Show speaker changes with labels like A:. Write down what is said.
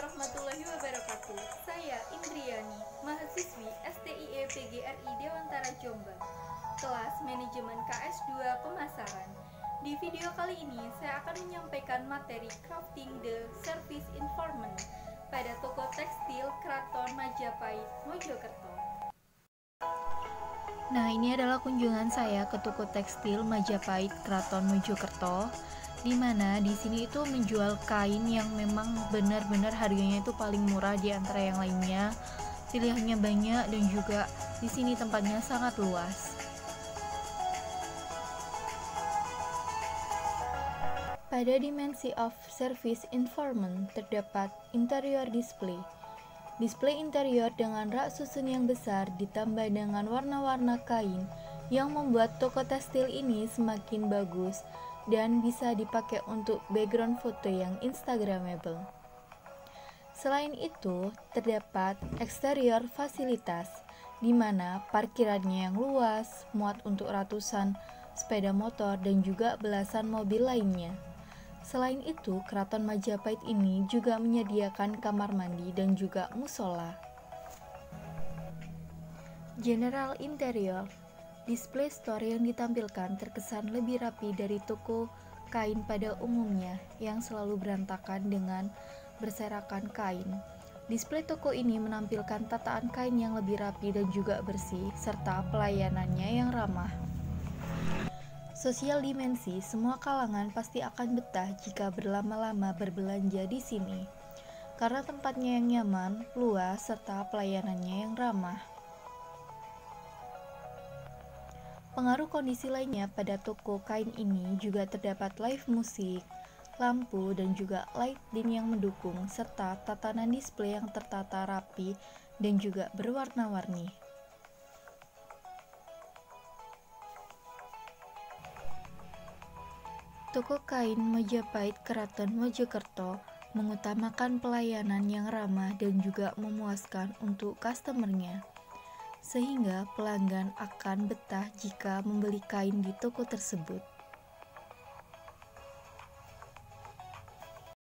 A: warahmatullahi wabarakatuh. Saya Indriani, mahasiswi STIE PGRI Dewantara Jombang, kelas manajemen KS2 Pemasaran. Di video kali ini saya akan menyampaikan materi crafting the service informant pada toko tekstil Kraton Majapahit Mojokerto.
B: Nah, ini adalah kunjungan saya ke toko tekstil Majapahit Kraton Mojokerto di mana di sini itu menjual kain yang memang benar-benar harganya itu paling murah di antara yang lainnya. Pilihannya banyak dan juga di sini tempatnya sangat luas. Pada dimensi of service informant terdapat interior display. Display interior dengan rak susun yang besar ditambah dengan warna-warna kain yang membuat toko tekstil ini semakin bagus dan bisa dipakai untuk background foto yang instagramable. Selain itu, terdapat eksterior fasilitas di mana parkirannya yang luas, muat untuk ratusan sepeda motor dan juga belasan mobil lainnya. Selain itu, Keraton Majapahit ini juga menyediakan kamar mandi dan juga musola. General Interior Display store yang ditampilkan terkesan lebih rapi dari toko kain pada umumnya yang selalu berantakan dengan berserakan kain. Display toko ini menampilkan tataan kain yang lebih rapi dan juga bersih, serta pelayanannya yang ramah. Sosial dimensi, semua kalangan pasti akan betah jika berlama-lama berbelanja di sini, karena tempatnya yang nyaman, luas, serta pelayanannya yang ramah. Pengaruh kondisi lainnya pada toko kain ini juga terdapat live musik, lampu, dan juga lighting yang mendukung, serta tatanan display yang tertata rapi dan juga berwarna-warni. Toko kain Majapahit Keraton Mojokerto mengutamakan pelayanan yang ramah dan juga memuaskan untuk customernya sehingga pelanggan akan betah jika membeli kain di toko tersebut.